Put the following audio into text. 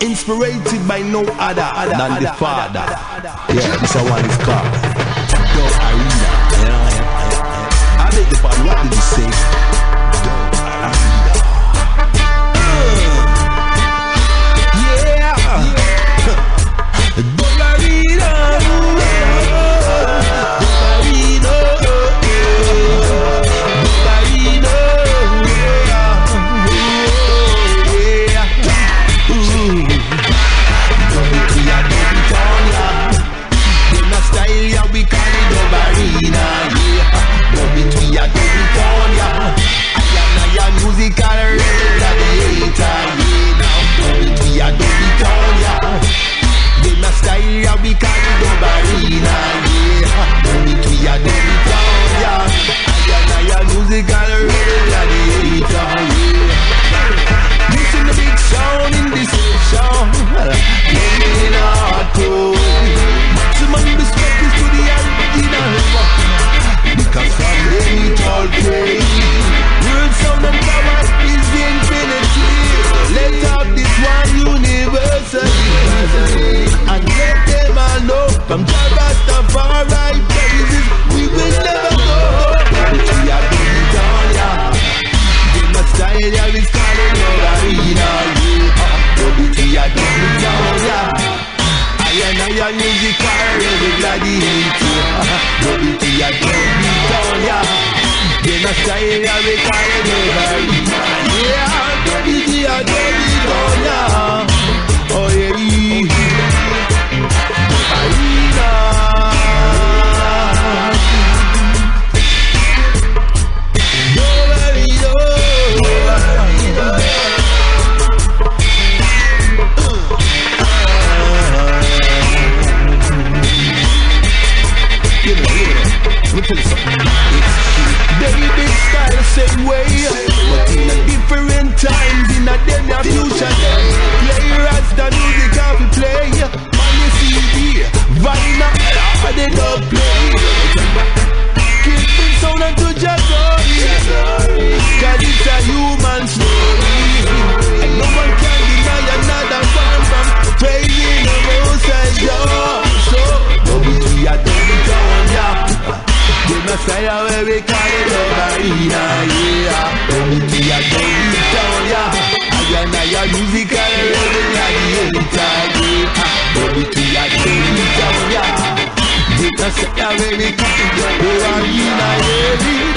Inspired by no other, other than other, the father. Other, yeah, this one is called Dove Yeah, yeah, yeah. I beg the pardon, what did you say? okay requirement Fire where we call it Marina, yeah Baby, me a downtown, yeah Iron, iron, musical, rhythm, yeah The entire, Baby, me a downtown, yeah Because I really come to the Marina, yeah.